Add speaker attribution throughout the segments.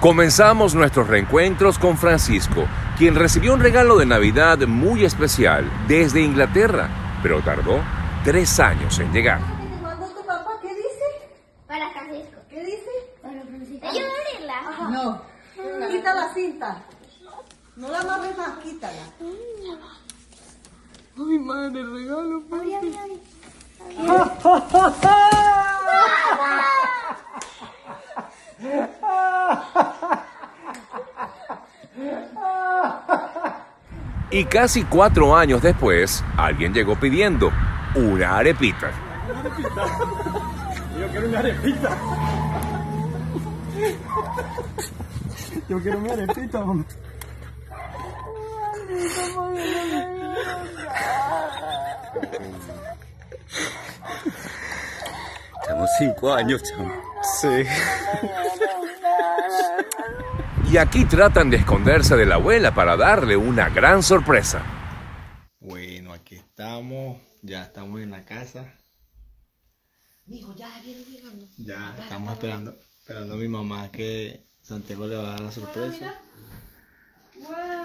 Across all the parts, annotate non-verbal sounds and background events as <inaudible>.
Speaker 1: Comenzamos nuestros reencuentros con Francisco, quien recibió un regalo de Navidad muy especial desde Inglaterra, pero tardó tres años en llegar.
Speaker 2: ¿Te mandó tu papá? ¿Qué dice?
Speaker 3: Para Francisco.
Speaker 2: ¿Qué dice?
Speaker 3: Para Francisco. Ayuda a abrirla.
Speaker 2: No. Quita la cinta. No la amarres más, quítala.
Speaker 4: Ay, madre, regalo.
Speaker 3: Abrí, <laughs>
Speaker 1: Y casi cuatro años después, alguien llegó pidiendo una arepita.
Speaker 4: Yo quiero una arepita. Yo quiero una arepita, mamá.
Speaker 5: Tenemos cinco años, chamo.
Speaker 4: Sí. <laughs>
Speaker 1: Y aquí tratan de esconderse de la abuela para darle una gran sorpresa.
Speaker 4: Bueno, aquí estamos. Ya estamos en la casa.
Speaker 2: Mijo, ya viene llegando.
Speaker 4: Ya estamos esperando, esperando a mi mamá que Santiago le va a dar la sorpresa.
Speaker 2: ¡Wow!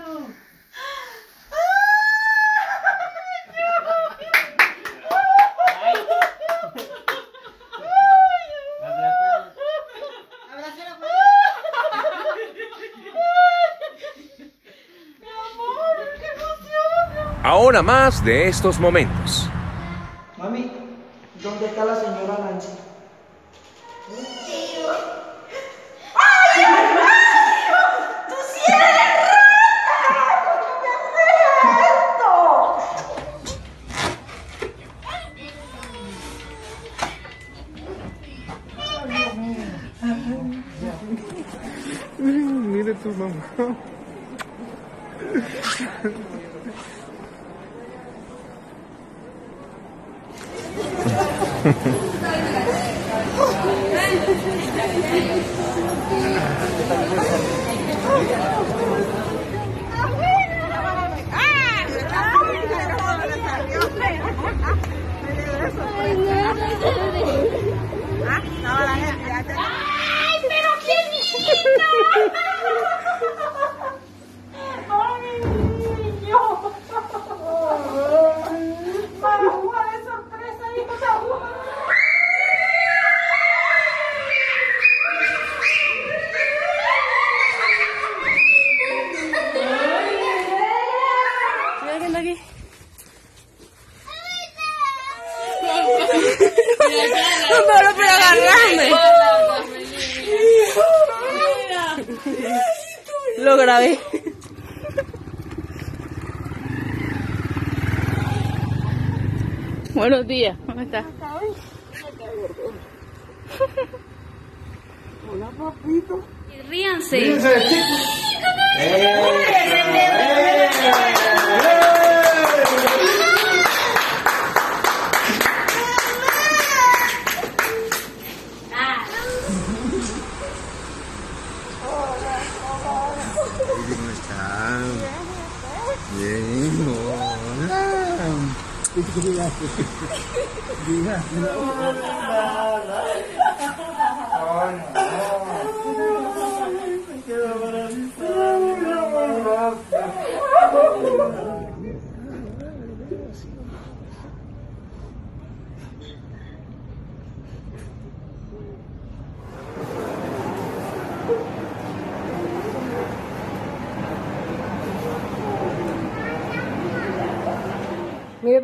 Speaker 1: Ahora más de estos momentos.
Speaker 6: Mami, ¿dónde está la señora Nancy?
Speaker 4: Mire tu mamá. <laughs>
Speaker 3: ¡Ay,
Speaker 7: No lo puedo agarrarme. Lo grabé. Buenos días, ¿cómo estás? Ríanse.
Speaker 4: ¿Cómo Yay mo. Hindi
Speaker 7: na. Hindi na. Thank you.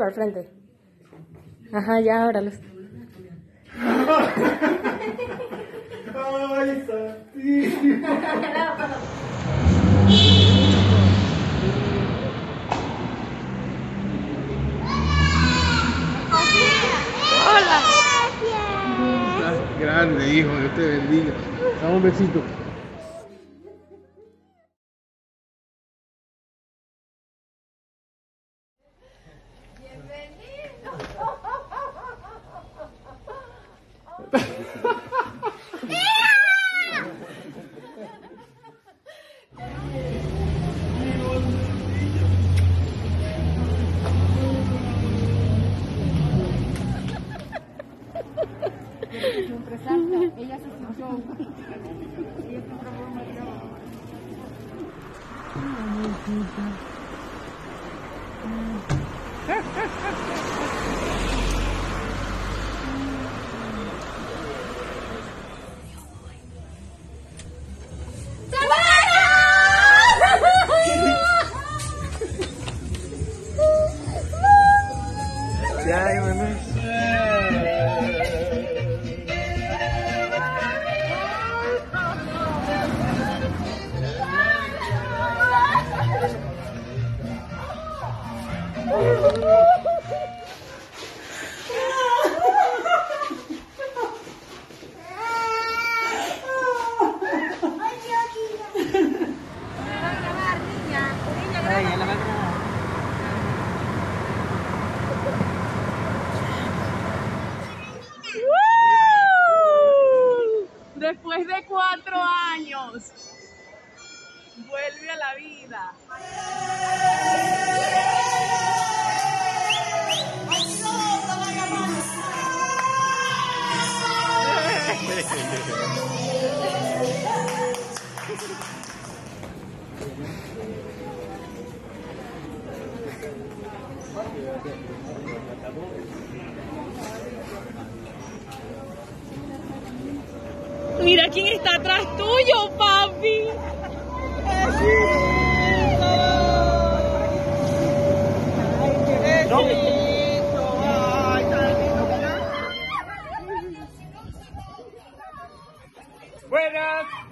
Speaker 7: Para el frente. Ajá, ya, ábralos.
Speaker 4: Ay. Estás grande, hijo, Dios te bendiga. Dame un besito.
Speaker 8: Mira quién está atrás tuyo, papi.
Speaker 9: Buenas.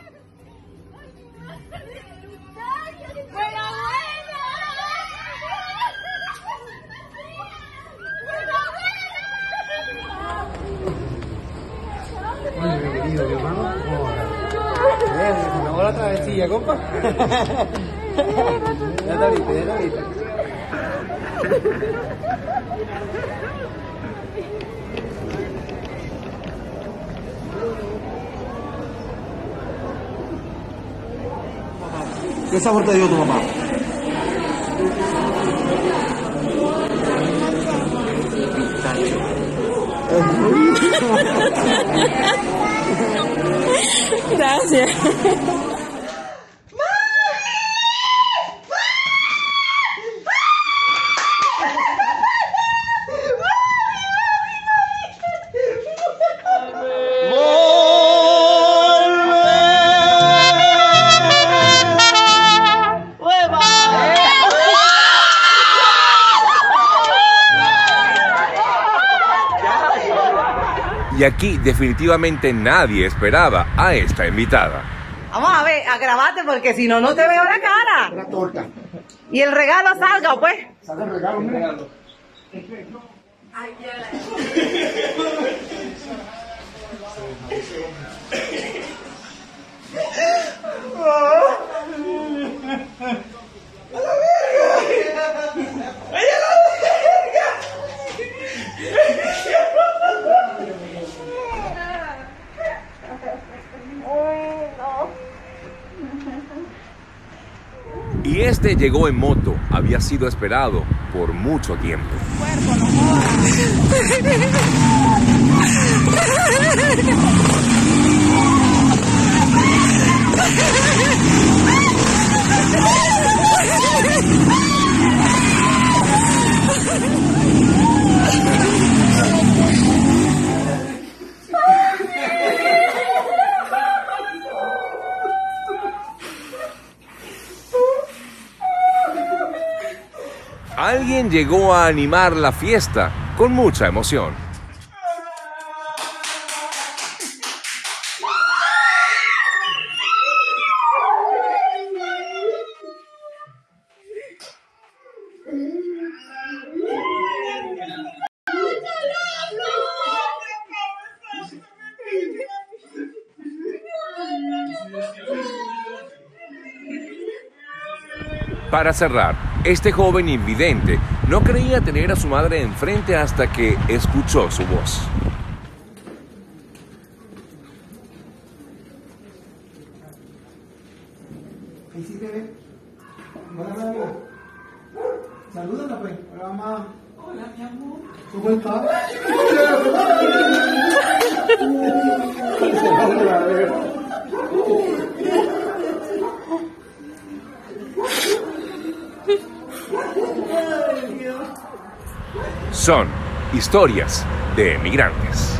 Speaker 4: No, la travesía, compa. <laughs> Ya viste, ya la viste.
Speaker 6: ¿Qué sabor te dio tu mamá?
Speaker 8: 不行
Speaker 1: Y aquí definitivamente nadie esperaba a esta invitada.
Speaker 2: Vamos a ver, a grabarte porque si no, no te veo la cara.
Speaker 6: Una torta.
Speaker 2: Y el regalo salga, pues.
Speaker 6: Sale el regalo, mira.
Speaker 1: Y este llegó en moto, había sido esperado por mucho tiempo. <laughs> Alguien llegó a animar la fiesta con mucha emoción. Para cerrar, este joven invidente no creía tener a su madre enfrente hasta que escuchó su voz.
Speaker 6: Ahí sí te ve. Hola, mamá. Salúdala, pues. Hola, mamá. Hola, mi amor. ¿Cómo estás? <laughs>
Speaker 1: Son historias de emigrantes.